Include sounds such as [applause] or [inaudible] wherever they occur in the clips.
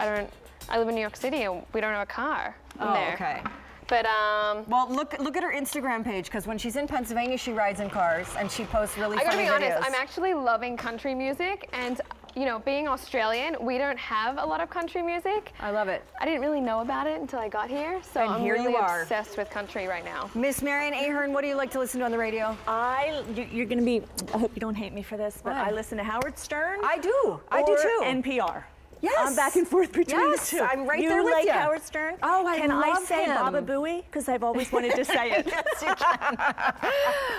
I don't. I live in New York City and we don't have a car in Oh, there. okay. But um, Well, look look at her Instagram page because when she's in Pennsylvania, she rides in cars and she posts really I gotta funny be honest, videos. I'm actually loving country music, and you know, being Australian, we don't have a lot of country music. I love it. I didn't really know about it until I got here, so And I'm here you really are. obsessed with country right now. Miss Marian Ahern, what do you like to listen to on the radio? I, you- you're going to be, I hope you don't hate me for this, but Why? I listen to Howard Stern. I do. I do or too. NPR. Yes. I'm back and forth between Yes, the two. I'm right you there with like ya. Howard Stern? Oh, I Can I say him. Baba Booey? Because I've always wanted to say it. [laughs] yes, you can.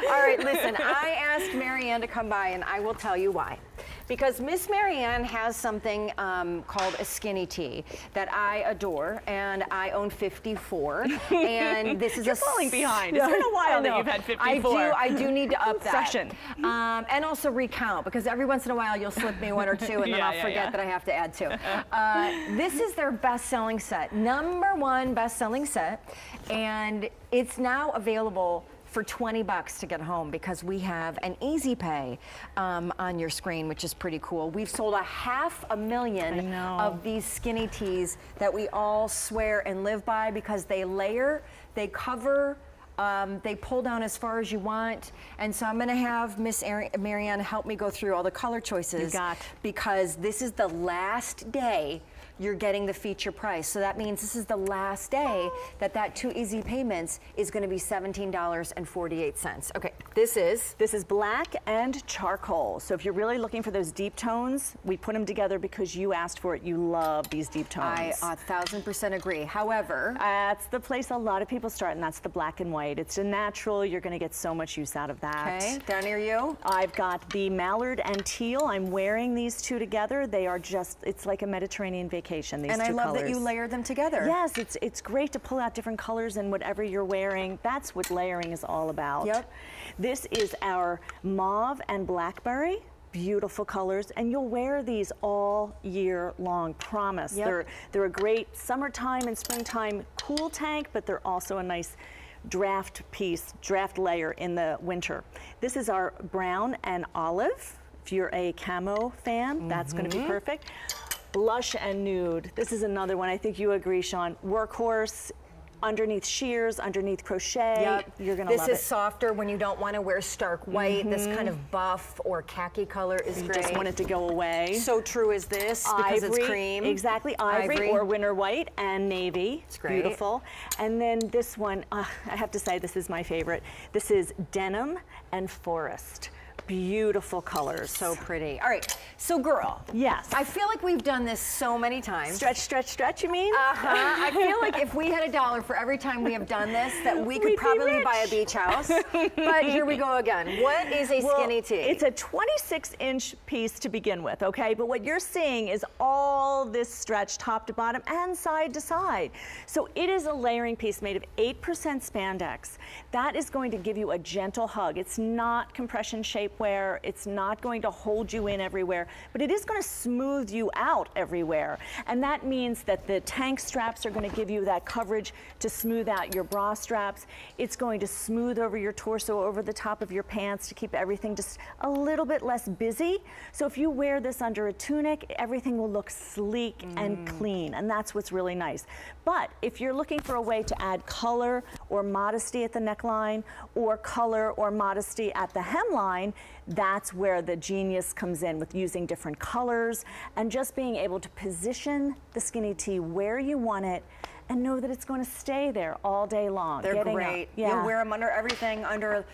All right, listen, I asked Marianne to come by, and I will tell you why. Because Miss Marianne has something um, called a skinny tee that I adore, and I own 54. [laughs] And this is You're a falling behind. It's been a while that you've had I do. I do need to [laughs] up that. Session. Um, and also recount because every once in a while you'll slip me one or two, and then [laughs] Yeah, I'll yeah, forget yeah. that I have to add two. Uh, this is their best-selling set, number one best-selling set, and it's now available for 20 bucks to get home because we have an easy pay um, on your screen, which is pretty cool. We've sold a half a million of these skinny tees that we all swear and live by because they layer, they cover, um, they pull down as far as you want. And so I'm going to have Miss Ari- Marianne help me go through all the color choices. got. Because this is the last day you're getting the feature price. So that means this is the last day that that two easy payments is going to be $17.48. Okay, this is This is black and charcoal. So if you're really looking for those deep tones, we put them together because you asked for it. You love these deep tones. I a thousand percent agree. However, That's the place a lot of people start, and that's the black and white. It's a natural. You're going to get so much use out of that. okay, down near you. I've got the mallard and teal. I'm wearing these two together. They are just, it's like a Mediterranean vacation, these And two I love that you colors. layer them together. Yes, it's it's great to pull out different colors in whatever you're wearing. That's what layering is all about. Yep. This is our mauve and blackberry. Beautiful colors, and you'll wear these all year long. Promise. Yep. They're they're a great summertime and springtime cool tank, but they're also a nice draft piece, draft layer in the winter. This is our brown and olive. If you're a camo fan, that's going to Mm-hmm. be perfect. Blush and nude. This is another one. I think you agree, Shawn. Workhorse, underneath shears, underneath crochet. Yep. You're gonna this love is it. softer when you don't want to wear stark white. This kind of buff or khaki color is You great. just want it to go away. so true is this because it's cream. Exactly, ivory, Ivory. or winter white and navy. It's great. Beautiful. And then this one, uh, I have to say, this is my favorite. This is denim and forest. Beautiful colors. So pretty. All right, so girl. Yes. I feel like we've done this so many times. stretch, stretch, stretch. You mean? Uh-huh. [laughs] I feel like if we had a dollar for every time we have done this, that we could We'd probably buy a beach house. but here we go again. What is a Well, skinny tee? It's a 26 inch piece to begin with, okay? But what you're seeing is all this stretch top to bottom and side to side. So it is a layering piece made of 8% spandex. That is going to give you a gentle hug. It's not compression shapewear, it's not going to hold you in everywhere, but it is going to smooth you out everywhere. And that means that the tank straps are going to give you that coverage to smooth out your bra straps. It's going to smooth over your torso, over the top of your pants to keep everything just a little bit less busy. So if you wear this under a tunic, everything will look sleek and mm. clean, and that's what's really nice. But if you're looking for a way to add color or modesty at the neckline, or color or modesty at the hemline, that's where the genius comes in with using different colors and just being able to position the skinny tee where you want it and know that it's going to stay there all day long. They're Getting up- great. Yeah. You wear them under everything, under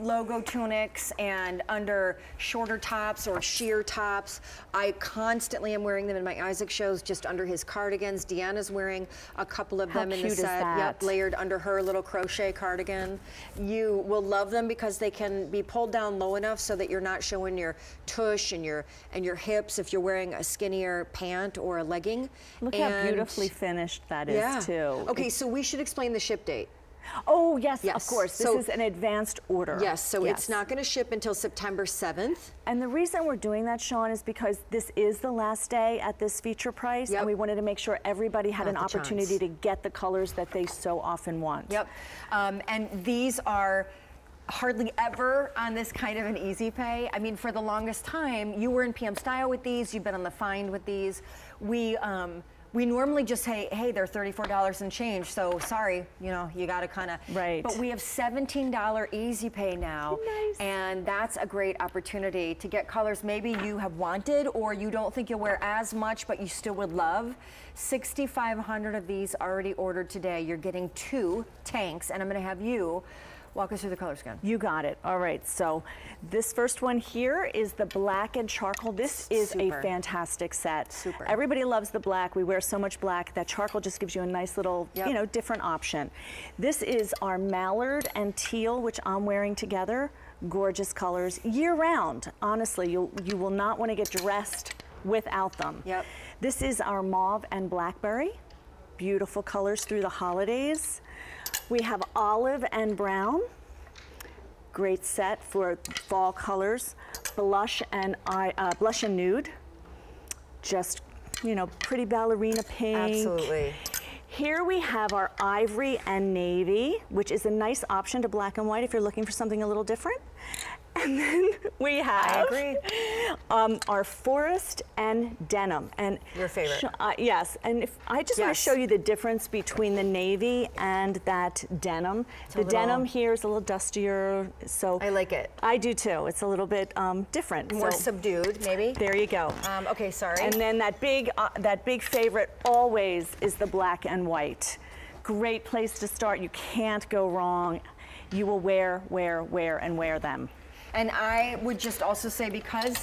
logo tunics and under shorter tops or sheer tops. I constantly am wearing them in my Isaac shows just under his cardigans. Deanna's wearing a couple of How them in the set. Yep, layered under her little crochet cardigan. You will love them because they can be pulled down low enough so that you're not showing your tush and your and your hips if you're wearing a skinnier pant or a legging. Look how beautifully finished that is yeah. too. Okay, so we should explain the ship date. Oh yes, Yes. of course. This So- is an advanced order. Yes, so Yes. it's not going to ship until September 7th. And the reason we're doing that, Shawn, is because this is the last day at this feature price, Yep. and we wanted to make sure everybody had Had an the chance. opportunity to get the colors that they so often want. Yep. Um, and these are hardly ever on this kind of an easy pay. I mean, for the longest time, you were in PM Style with these, you've been on the Find with these. We, um, we normally just say, hey, they're $34 and change, so sorry, you know, you gotta kinda. Right. But we have $17 easy pay now. Nice. And that's a great opportunity to get colors maybe you have wanted or you don't think you'll wear as much, but you still would love. 6,500 of these already ordered today. You're getting two tanks, and I'm gonna have you walk us through the colors again. You got it. All right. So this first one here is the black and charcoal. This is Super. a fantastic set. Super. Everybody loves the black. We wear so much black that charcoal just gives you a nice little, Yep. you know, different option. This is our mallard and teal, which I'm wearing together. Gorgeous colors year round. Honestly, you you will not want to get dressed without them. Yep. This is our mauve and blackberry. Beautiful colors through the holidays. We have olive and brown. Great set for fall colors. Blush and eye, uh, blush and nude. Just, you know, pretty ballerina pink. Absolutely. Here we have our ivory and navy, which is a nice option to black and white if you're looking for something a little different. And then [laughs] we have. Um, our forest and denim. And Your favorite. uh, yes, and if I just want Yes. to show you the difference between the navy and that denim. a the little- denim here is a little dustier, so I like it. I do too. It's a little bit um, different. More so subdued, maybe. there you go. Um, okay, sorry. And then that big, uh, that big favorite always is the black and white. Great place to start. You can't go wrong. You will wear, wear, wear, and wear them. And I would just also say because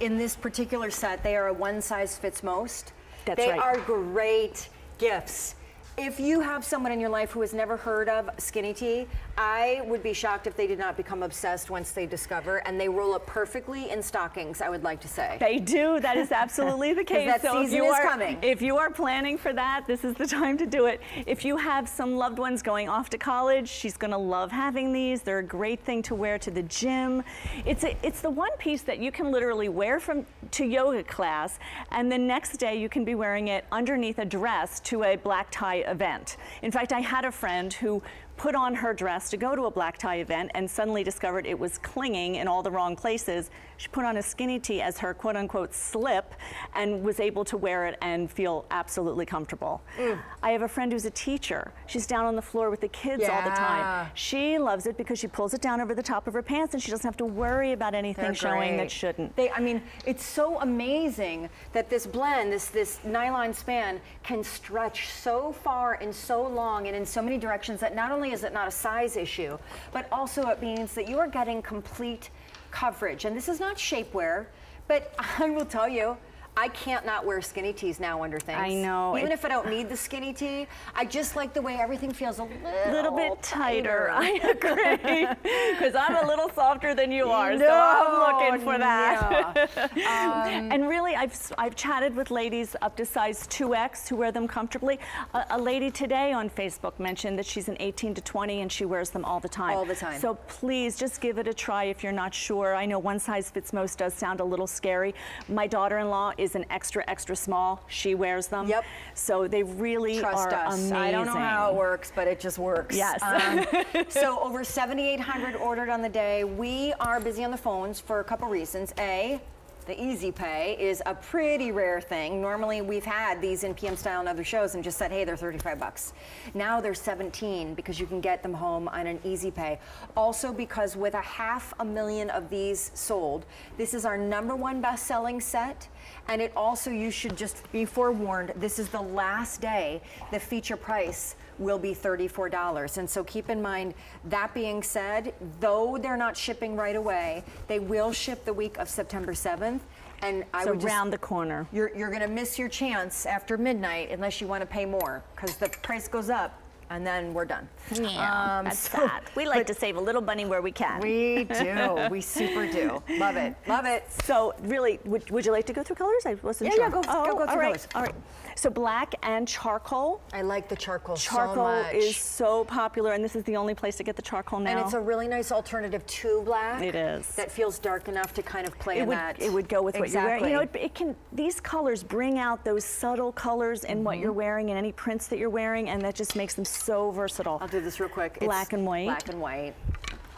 in this particular set they are a one size fits most. That's they right. are great gifts. If you have someone in your life who has never heard of skinny tee, I would be shocked if they did not become obsessed once they discover and they roll up perfectly in stockings, I would like to say. They do. That is absolutely the [laughs] case. that so if season you is are, coming. If you are planning for that, this is the [laughs] time to do it. If you have some loved ones going off to college, she's going to love having these. They're a great thing to wear to the gym. It's a, it's the one piece that you can literally wear from to yoga class, and the next day you can be wearing it underneath a dress to a black tie event. In fact, I had a friend who put on her dress to go to a black tie event and suddenly discovered it was clinging in all the wrong places. She put on a skinny tee as her quote unquote slip and was able to wear it and feel absolutely comfortable. Mm. I have a friend who's a teacher. She's down on the floor with the kids all the time. She loves it because she pulls it down over the top of her pants and she doesn't have to worry about anything They're showing great. that shouldn't. They, I mean, it's so amazing that this blend, this this nylon span, can stretch so far and so long and in so many directions that not only is it not a size issue, but also it means that you are getting complete coverage. And this is not shapewear, but [laughs] I will tell you. I can't not wear skinny tees now under things. I know. Even if I don't need the skinny tee, I just like the way everything feels a little, little bit tighter. [laughs] I agree. [laughs] Because I'm a little softer than you are, so I'm looking for that. yeah. [laughs] Um, and really, I've, I've chatted with ladies up to size 2X who wear them comfortably. A, a lady today on Facebook mentioned that she's an 18 to 20 and she wears them all the time. All the time. So please just give it a try if you're not sure. I know one size fits most does sound a little scary. My daughter in law is an extra, extra small. She wears them. Yep. So they really Trust are us. amazing. I don't know how it works, but it just works. Yes. Um, [laughs] so over 7,800 ordered on the day. We are busy on the phones for a couple reasons. A, the easy pay is a pretty rare thing. Normally we've had these in PM style and other shows and just said, hey, they're 35 bucks. Now they're 17 because you can get them home on an easy pay. Also because with a half a million of these sold, this is our number one best-selling set. And it also, you should just be forewarned, this is the last day the feature price will be $34. And so keep in mind, that being said, though they're not shipping right away, they will ship the week of September 7th. And I It's would just- around the corner. you're, you're going to miss your chance after midnight unless you want to pay more because the price goes up and then we're done. Yeah, Um, that's so- sad. We like to save a little money where we can. We do. we super do. Love it. Love it. So really, would, would you like to go through colors? I wasn't Yeah, sure. yeah, go- oh, go- go all through right, colors. All right. So black and charcoal. I like the charcoal, so Charcoal much. is so popular, and this is the only place to get the charcoal now. And it's a really nice alternative to black. It is. That feels dark enough to kind of play it in would, that. it would go with what you're wearing. You know, it, Exactly. it can. These colors bring out those subtle colors in what Mm-hmm. you're wearing and any prints that you're wearing, and that just makes them so versatile. I'll do this real quick. Black and white. Black and white.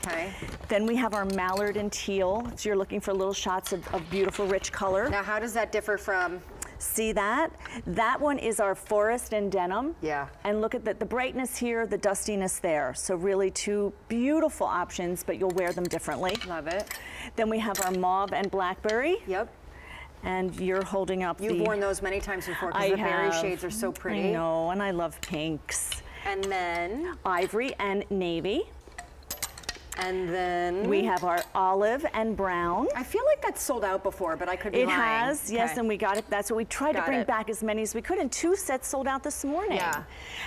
Okay. Then we have our mallard and teal. So you're looking for little shots of, of beautiful, rich color. Now, how does that differ from See that? That one is our forest and denim. Yeah. And look at the, the brightness here, the dustiness there. So really two beautiful options, but you'll wear them differently. Love it. Then we have our mauve and blackberry. Yep. And you're holding up You've the... worn those many times before because the berry shades are so pretty. I know, and I love pinks. And then, Ivory and navy. and then We have our olive and brown. I feel like that's sold out before, but I could be It lying. has, yes, Okay. and we got it. That's what we tried Got to bring it. back as many as we could, and two sets sold out this morning. Yeah.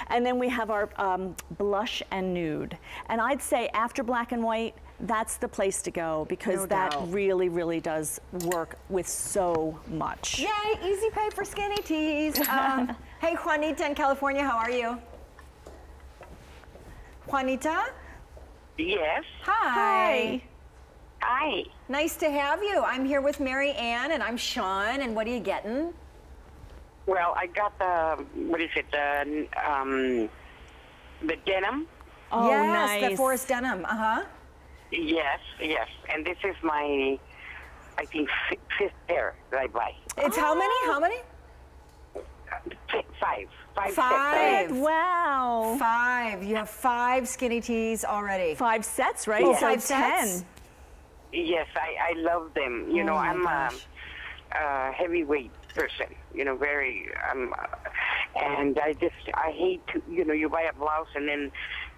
And then we have our um, blush and nude. And I'd say after black and white, that's the place to go because No that doubt. really, really does work with so much. Yay, easy pay for skinny tees. Um, [laughs] hey, Juanita in California, how are you? Juanita? Yes. Hi. Hi. Nice to have you. I'm here with Mary Ann and I'm Shawn. And what are you getting? Well, I got the what is it? The um, the denim. Oh, yes, the forest denim. Uh huh. Yes, yes. And this is my, I think fi- fifth pair that I buy. It's how many? How many? Five. Five. Five. Sets. Wow. Five. You have five skinny tees already. Five sets, right? Oh, so five ten. sets? Yes, I, I love them. You know, Oh, my I'm a, a heavyweight person. You know, very. Um, uh, and I just I hate to. You know, you buy a blouse and then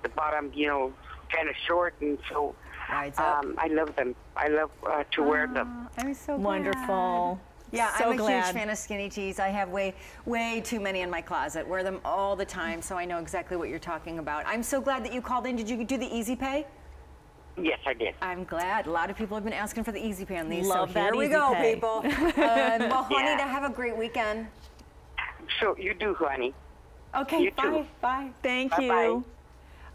the bottom, you know, kind of short, and so. Rides up. Um, I love them. I love uh, to wear them. I'm so Wonderful. Yeah, so I'm a glad. huge fan of skinny tees. I have way, way too many in my closet. Wear them all the time, so I know exactly what you're talking about. I'm so glad that you called in. Did you do the easy pay? Yes, I did. I'm glad. A lot of people have been asking for the easy pay on these. Love so that here we go, pay. people. [laughs] um, well, Juanita, Yeah. have a great weekend. So you do, honey. Okay, You bye. too. Bye. Thank Bye-bye. you.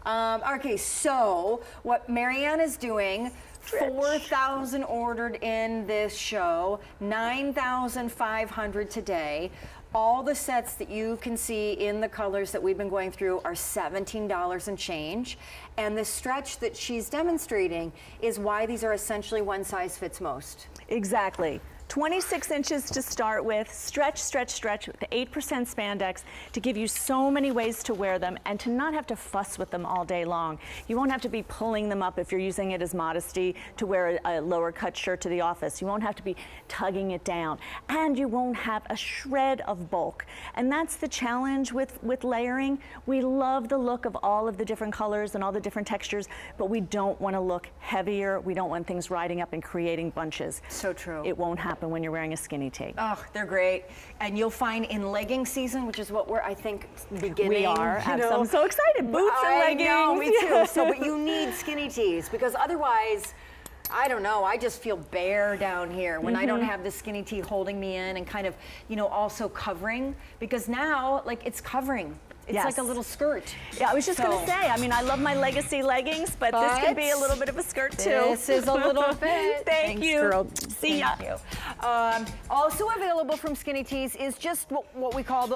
Um, okay, so what Marianne is doing, 4,000 ordered in this show, 9,500 today. All the sets that you can see in the colors that we've been going through are $17 and change. And the stretch that she's demonstrating is why these are essentially one size fits most. Exactly. 26 inches to start with, stretch, stretch, stretch with 8% spandex to give you so many ways to wear them and to not have to fuss with them all day long. You won't have to be pulling them up if you're using it as modesty to wear a, a lower cut shirt to the office. You won't have to be tugging it down and you won't have a shred of bulk. And that's the challenge with, with layering. We love the look of all of the different colors and all the different textures, but we don't want to look heavier. We don't want things riding up and creating bunches. So true. It won't happen when you're wearing a skinny tee. Oh, they're great. And you'll find in legging season, which is what we're, I think, beginning. we are. you know. so- I'm so excited. Boots and leggings. know, me too. [laughs] So, but you need skinny tees because otherwise, I don't know. I just feel bare down here when I don't Mm-hmm. have the skinny tee holding me in and kind of, you know, also covering. Because now, like, it's covering. It's like a little skirt. Yeah, I was just So- going to say, I mean, I love my legacy leggings, but, this can be a little bit of a skirt too. This is a little [laughs] bit. Thank Thanks, you. girl. See ya. Thank you. Um, also available from Skinny Tees is just what, what we call the